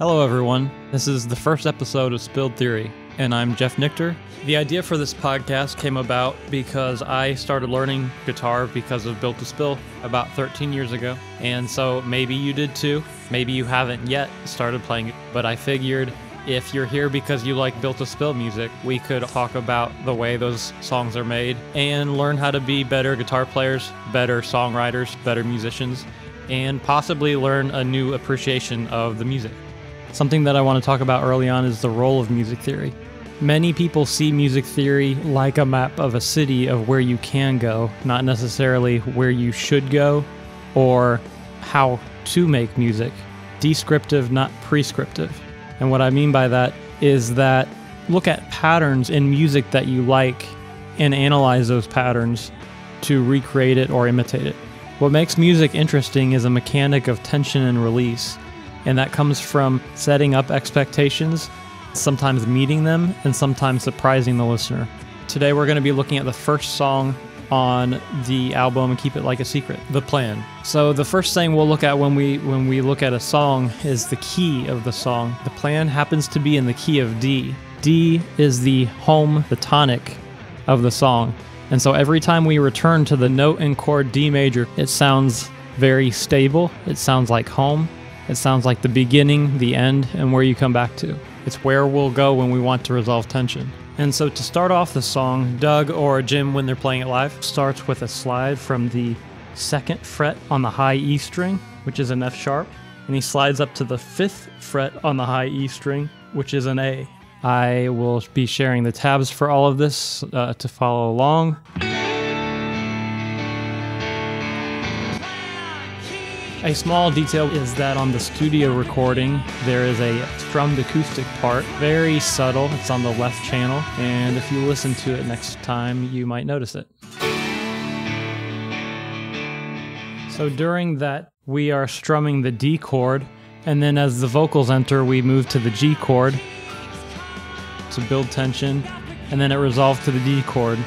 Hello, everyone. This is the first episode of Spilled Theory, and I'm Jeff Nichter. The idea for this podcast came about because I started learning guitar because of Built to Spill about 13 years ago. And so maybe you did too. Maybe you haven't yet started playing but I figured if you're here because you like Built to Spill music, we could talk about the way those songs are made and learn how to be better guitar players, better songwriters, better musicians, and possibly learn a new appreciation of the music. Something that I want to talk about early on is the role of music theory. Many people see music theory like a map of a city of where you can go, not necessarily where you should go or how to make music. Descriptive, not prescriptive. And what I mean by that is that look at patterns in music that you like and analyze those patterns to recreate it or imitate it. What makes music interesting is a mechanic of tension and release, and that comes from setting up expectations, sometimes meeting them, and sometimes surprising the listener. Today we're going to be looking at the first song on the album and Keep It Like a Secret, The Plan. So the first thing we'll look at when we when we look at a song is the key of the song. The Plan happens to be in the key of D. D is the home, the tonic of the song. And so every time we return to the note and chord D major, it sounds very stable. It sounds like home. It sounds like the beginning, the end, and where you come back to. It's where we'll go when we want to resolve tension. And so to start off the song, Doug or Jim, when they're playing it live, starts with a slide from the second fret on the high E string, which is an F sharp, and he slides up to the fifth fret on the high E string, which is an A. I will be sharing the tabs for all of this uh, to follow along. A small detail is that on the studio recording, there is a strummed acoustic part, very subtle. It's on the left channel, and if you listen to it next time, you might notice it. So during that, we are strumming the D chord, and then as the vocals enter, we move to the G chord to build tension, and then it resolves to the D chord.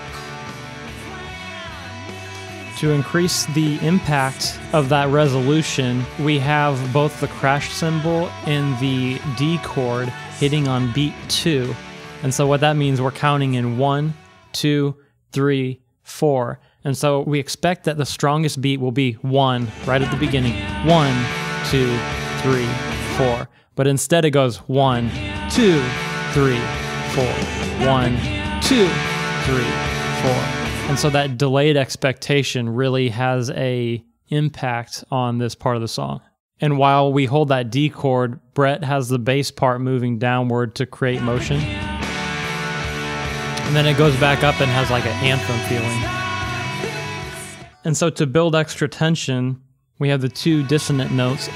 To increase the impact of that resolution, we have both the crash cymbal and the D chord hitting on beat two. And so, what that means, we're counting in one, two, three, four. And so, we expect that the strongest beat will be one right at the beginning one, two, three, four. But instead, it goes one, two, three, four, one, two, three, four. And so that delayed expectation really has a impact on this part of the song. And while we hold that D chord, Brett has the bass part moving downward to create motion. And then it goes back up and has like an anthem feeling. And so to build extra tension, we have the two dissonant notes,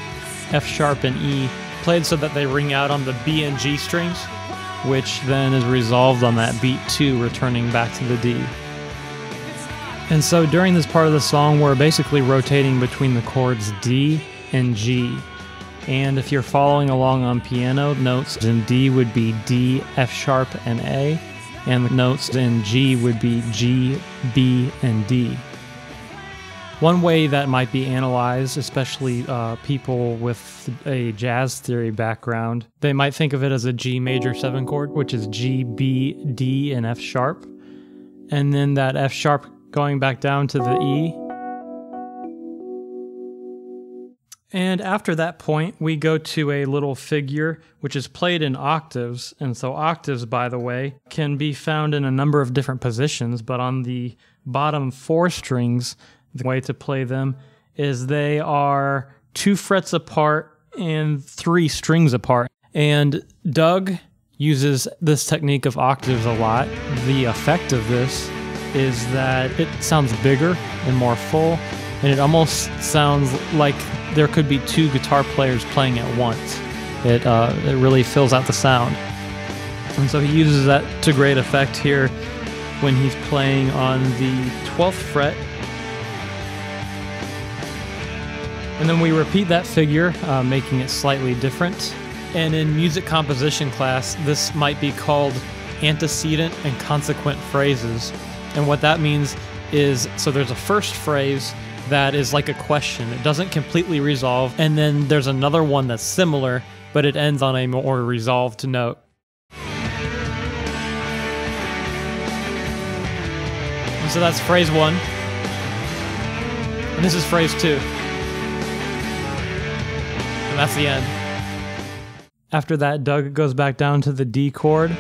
F sharp and E, played so that they ring out on the B and G strings, which then is resolved on that beat 2 returning back to the D. And so during this part of the song, we're basically rotating between the chords D and G. And if you're following along on piano, notes in D would be D, F sharp, and A, and the notes in G would be G, B, and D. One way that might be analyzed, especially uh, people with a jazz theory background, they might think of it as a G major 7 chord, which is G, B, D, and F sharp. And then that F sharp going back down to the E. And after that point, we go to a little figure which is played in octaves. And so, octaves, by the way, can be found in a number of different positions, but on the bottom four strings, the way to play them is they are two frets apart and three strings apart. And Doug uses this technique of octaves a lot. The effect of this is that it sounds bigger and more full, and it almost sounds like there could be two guitar players playing at once. It, uh, it really fills out the sound. And so he uses that to great effect here when he's playing on the 12th fret. And then we repeat that figure, uh, making it slightly different. And in music composition class, this might be called antecedent and consequent phrases. And what that means is so there's a first phrase that is like a question. It doesn't completely resolve. And then there's another one that's similar, but it ends on a more resolved note. And so that's phrase one. And this is phrase two. And that's the end. After that, Doug goes back down to the D chord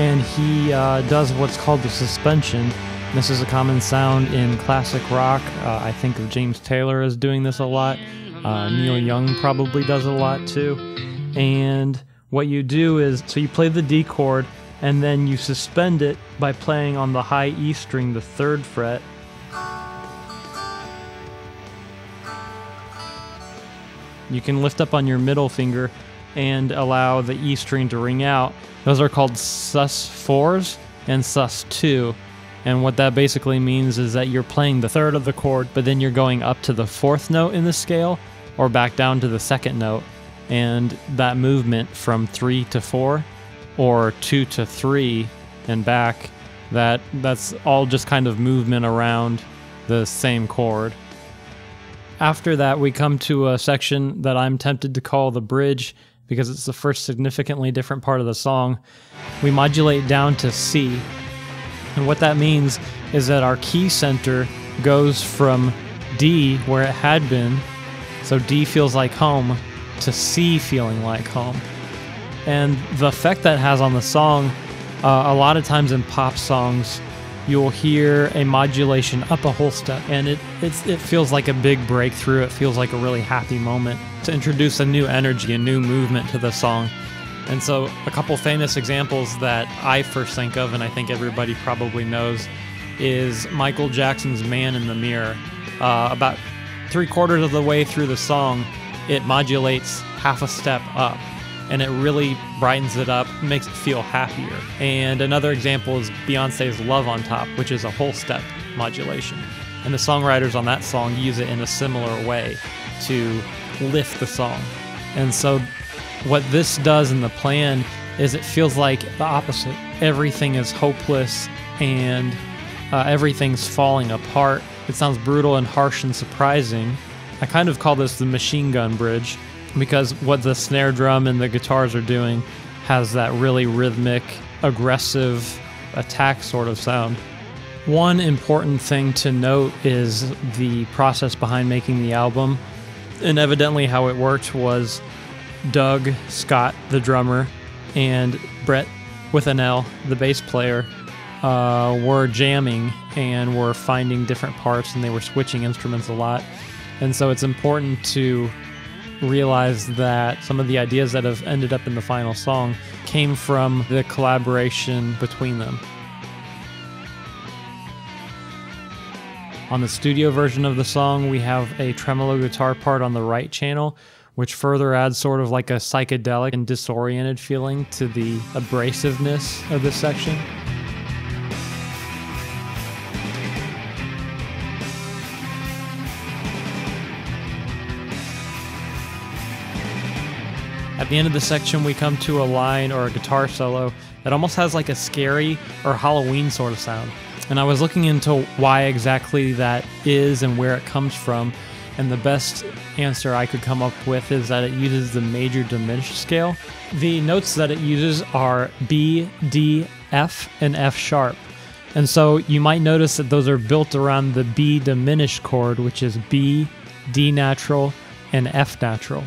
and he uh, does what's called the suspension. This is a common sound in classic rock. Uh, I think of James Taylor as doing this a lot. Uh, Neil Young probably does a lot too. And what you do is so you play the D chord and then you suspend it by playing on the high E string, the third fret. You can lift up on your middle finger and allow the E string to ring out. Those are called sus4s and sus2. And what that basically means is that you're playing the third of the chord, but then you're going up to the fourth note in the scale or back down to the second note. And that movement from three to four or two to three and back, that that's all just kind of movement around the same chord. After that, we come to a section that I'm tempted to call the bridge because it's the first significantly different part of the song. We modulate down to C. And what that means is that our key center goes from D, where it had been, so D feels like home, to C feeling like home and the effect that has on the song. Uh, a lot of times in pop songs, you'll hear a modulation up a whole step, and it it feels like a big breakthrough. It feels like a really happy moment to introduce a new energy, a new movement to the song. And so, a couple famous examples that I first think of, and I think everybody probably knows, is Michael Jackson's "Man in the Mirror." Uh, about three quarters of the way through the song, it modulates half a step up and it really brightens it up, makes it feel happier. And another example is Beyonce's Love on Top, which is a whole step modulation. And the songwriters on that song use it in a similar way to lift the song. And so, what this does in the plan is it feels like the opposite. Everything is hopeless and uh, everything's falling apart. It sounds brutal and harsh and surprising. I kind of call this the machine gun bridge because what the snare drum and the guitars are doing has that really rhythmic, aggressive attack sort of sound. One important thing to note is the process behind making the album. And evidently, how it worked was Doug, Scott, the drummer, and Brett with an L, the bass player, uh, were jamming and were finding different parts and they were switching instruments a lot. And so it's important to realize that some of the ideas that have ended up in the final song came from the collaboration between them. On the studio version of the song, we have a tremolo guitar part on the right channel, which further adds sort of like a psychedelic and disoriented feeling to the abrasiveness of this section. At the end of the section, we come to a line or a guitar solo that almost has like a scary or Halloween sort of sound. And I was looking into why exactly that is and where it comes from. And the best answer I could come up with is that it uses the major diminished scale. The notes that it uses are B, D, F, and F sharp. And so you might notice that those are built around the B diminished chord, which is B, D natural, and F natural.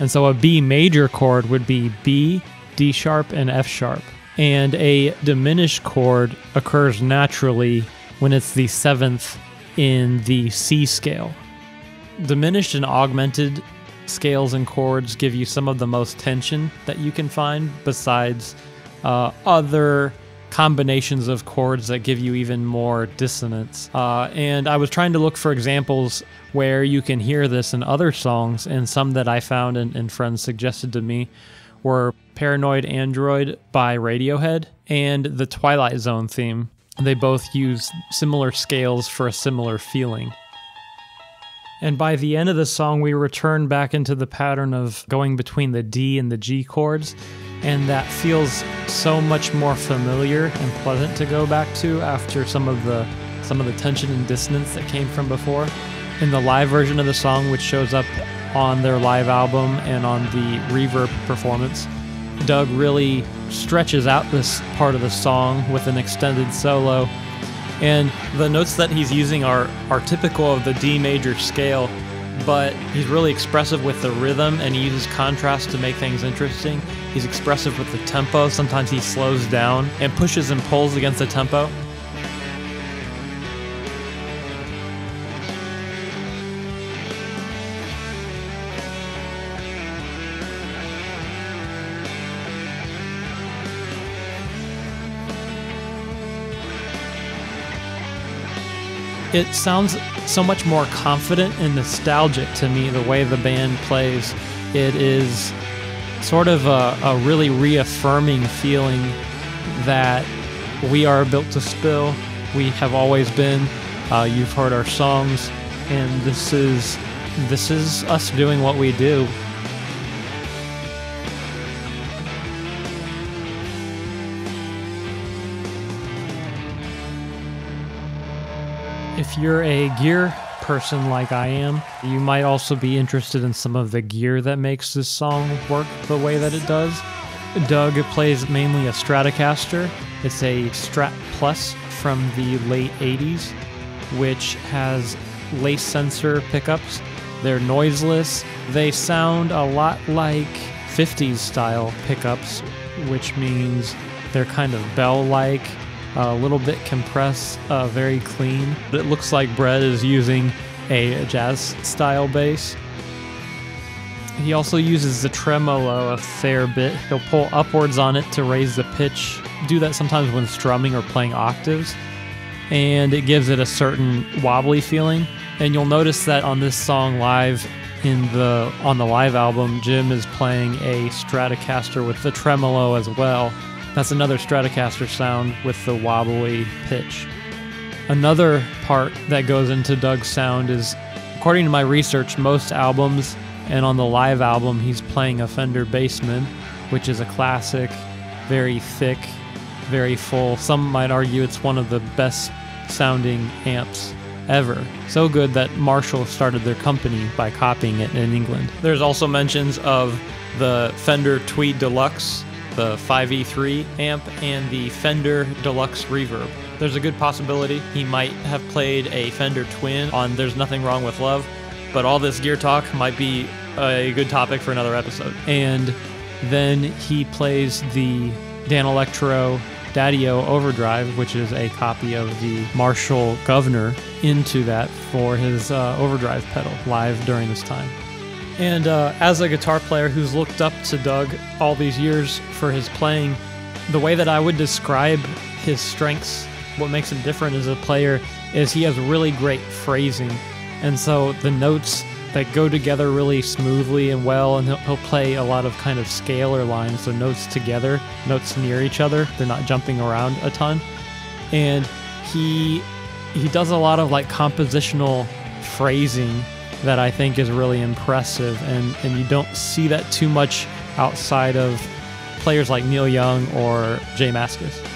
And so a B major chord would be B, D sharp, and F sharp. And a diminished chord occurs naturally when it's the seventh in the C scale. Diminished and augmented scales and chords give you some of the most tension that you can find, besides uh, other combinations of chords that give you even more dissonance. Uh, and I was trying to look for examples where you can hear this in other songs, and some that I found and, and friends suggested to me were Paranoid Android by Radiohead and the Twilight Zone theme. They both use similar scales for a similar feeling. And by the end of the song, we return back into the pattern of going between the D and the G chords and that feels so much more familiar and pleasant to go back to after some of the some of the tension and dissonance that came from before. In the live version of the song, which shows up on their live album and on the reverb performance. Doug really stretches out this part of the song with an extended solo. And the notes that he's using are, are typical of the D major scale, but he's really expressive with the rhythm and he uses contrast to make things interesting. He's expressive with the tempo. Sometimes he slows down and pushes and pulls against the tempo. It sounds so much more confident and nostalgic to me the way the band plays. It is sort of a, a really reaffirming feeling that we are built to spill. We have always been. Uh, you've heard our songs, and this is this is us doing what we do. If you're a gear person like I am, you might also be interested in some of the gear that makes this song work the way that it does. Doug plays mainly a Stratocaster. It's a Strat Plus from the late 80s, which has lace sensor pickups. They're noiseless. They sound a lot like 50s style pickups, which means they're kind of bell like a little bit compressed, uh, very clean. It looks like Brett is using a jazz style bass. He also uses the tremolo a fair bit. He'll pull upwards on it to raise the pitch. Do that sometimes when strumming or playing octaves. And it gives it a certain wobbly feeling. And you'll notice that on this song live in the on the live album, Jim is playing a Stratocaster with the tremolo as well. That's another Stratocaster sound with the wobbly pitch. Another part that goes into Doug's sound is, according to my research, most albums and on the live album, he's playing a Fender Bassman, which is a classic, very thick, very full. Some might argue it's one of the best sounding amps ever. So good that Marshall started their company by copying it in England. There's also mentions of the Fender Tweed Deluxe the 5E3 amp and the Fender Deluxe Reverb. There's a good possibility he might have played a Fender Twin on There's Nothing Wrong with Love, but all this gear talk might be a good topic for another episode. And then he plays the Dan Electro Daddio Overdrive, which is a copy of the Marshall Guv'nor, into that for his uh, overdrive pedal live during this time. And uh, as a guitar player who's looked up to Doug all these years for his playing, the way that I would describe his strengths, what makes him different as a player, is he has really great phrasing. And so the notes that go together really smoothly and well, and he'll, he'll play a lot of kind of scalar lines, so notes together, notes near each other. They're not jumping around a ton. And he he does a lot of like compositional phrasing that I think is really impressive, and, and you don't see that too much outside of players like Neil Young or Jay Mascis.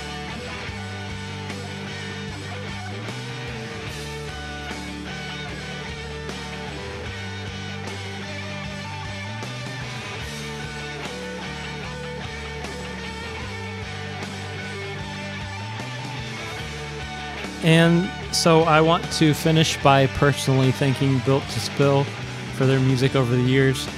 And so I want to finish by personally thanking Built to Spill for their music over the years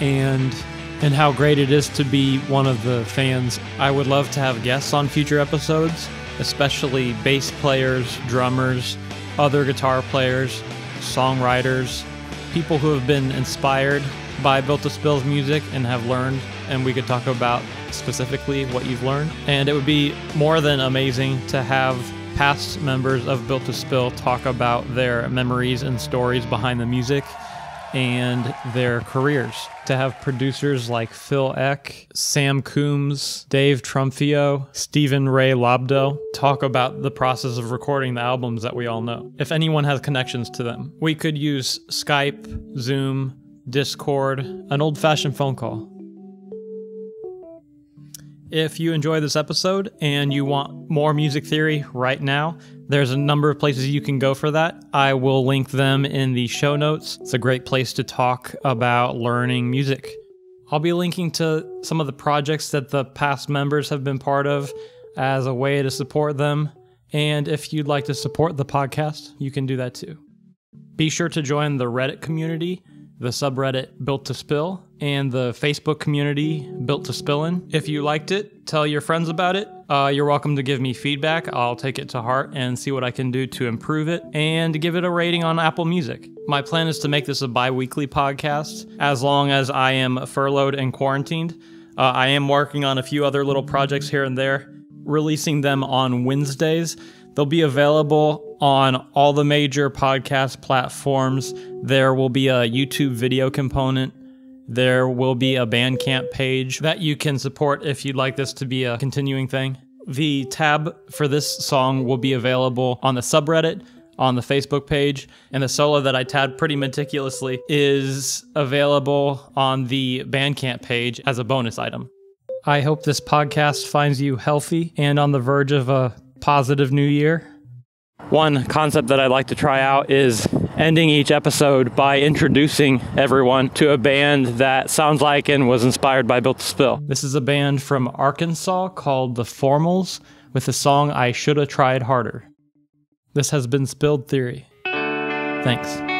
and and how great it is to be one of the fans. I would love to have guests on future episodes, especially bass players, drummers, other guitar players, songwriters, people who have been inspired by Built to Spill's music and have learned and we could talk about specifically what you've learned. And it would be more than amazing to have past members of Built to Spill talk about their memories and stories behind the music and their careers. To have producers like Phil Ek, Sam Coomes, Dave Trumfio, Stephen Ray Lobdell talk about the process of recording the albums that we all know. If anyone has connections to them, we could use Skype, Zoom, Discord, an old fashioned phone call. If you enjoy this episode and you want more music theory right now, there's a number of places you can go for that. I will link them in the show notes. It's a great place to talk about learning music. I'll be linking to some of the projects that the past members have been part of as a way to support them. And if you'd like to support the podcast, you can do that too. Be sure to join the Reddit community, the subreddit Built to Spill, and the Facebook community Built to Spillin. If you liked it, tell your friends about it. Uh, you're welcome to give me feedback. I'll take it to heart and see what I can do to improve it and give it a rating on Apple Music. My plan is to make this a bi weekly podcast as long as I am furloughed and quarantined. Uh, I am working on a few other little projects here and there, releasing them on Wednesdays. They'll be available on all the major podcast platforms. There will be a YouTube video component. There will be a Bandcamp page that you can support if you'd like this to be a continuing thing. The tab for this song will be available on the subreddit, on the Facebook page, and the solo that I tabbed pretty meticulously is available on the Bandcamp page as a bonus item. I hope this podcast finds you healthy and on the verge of a positive new year. One concept that I'd like to try out is ending each episode by introducing everyone to a band that sounds like and was inspired by Built to Spill. This is a band from Arkansas called The Formals with the song I Shoulda Tried Harder. This has been Spilled Theory. Thanks.